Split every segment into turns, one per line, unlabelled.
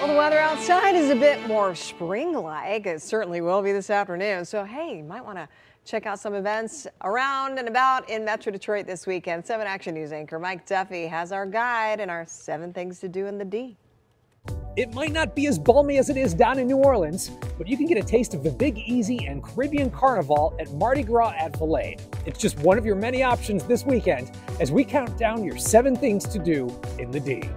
Well, the weather outside is a bit more spring-like. It certainly will be this afternoon. So, hey, you might want to check out some events around and about in Metro Detroit this weekend. 7 Action News anchor Mike Duffy has our guide and our seven things to do in the D.
It might not be as balmy as it is down in New Orleans, but you can get a taste of the Big Easy and Caribbean Carnival at Mardi Gras at Valade. It's just one of your many options this weekend as we count down your seven things to do in the D.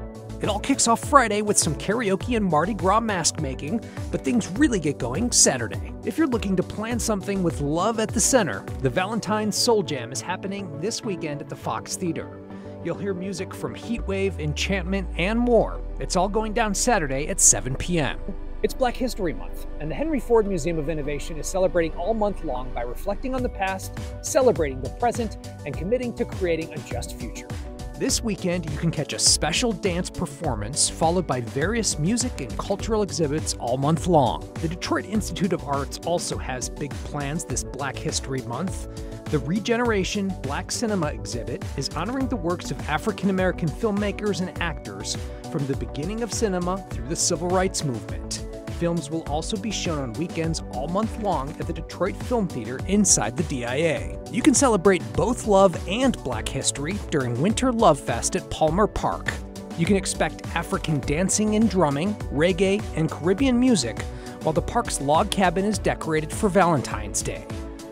It all kicks off Friday with some karaoke and Mardi Gras mask making, but things really get going Saturday. If you're looking to plan something with love at the center, the Valentine's Soul Jam is happening this weekend at the Fox Theater. You'll hear music from Heatwave, Enchantment, and more. It's all going down Saturday at 7 p.m.
It's Black History Month, and the Henry Ford Museum of Innovation is celebrating all month long by reflecting on the past, celebrating the present, and committing to creating a just future.
This weekend, you can catch a special dance performance followed by various music and cultural exhibits all month long. The Detroit Institute of Arts also has big plans this Black History Month. The Regeneration Black Cinema exhibit is honoring the works of African American filmmakers and actors from the beginning of cinema through the civil rights movement. Films will also be shown on weekends all month long at the Detroit Film Theater inside the DIA. You can celebrate both love and black history during Winter Love Fest at Palmer Park. You can expect African dancing and drumming, reggae, and Caribbean music, while the park's log cabin is decorated for Valentine's Day.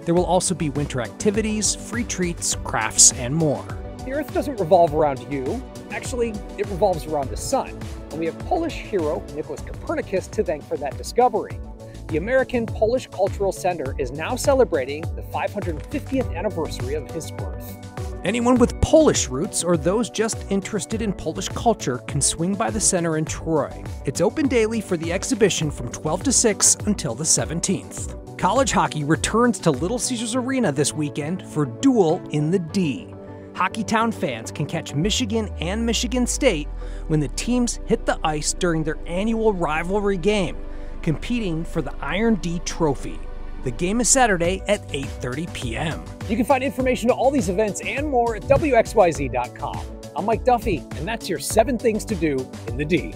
There will also be winter activities, free treats, crafts, and more.
The Earth doesn't revolve around you. Actually, it revolves around the sun and we have Polish hero Nicholas Copernicus to thank for that discovery. The American Polish Cultural Center is now celebrating the 550th anniversary of his birth.
Anyone with Polish roots or those just interested in Polish culture can swing by the center in Troy. It's open daily for the exhibition from 12 to 6 until the 17th. College hockey returns to Little Caesars Arena this weekend for Duel in the D. Hockeytown fans can catch Michigan and Michigan State when the teams hit the ice during their annual rivalry game, competing for the Iron D Trophy. The game is Saturday at 8:30 p.m.
You can find information to all these events and more at wxyz.com. I'm Mike Duffy, and that's your seven things to do in the D.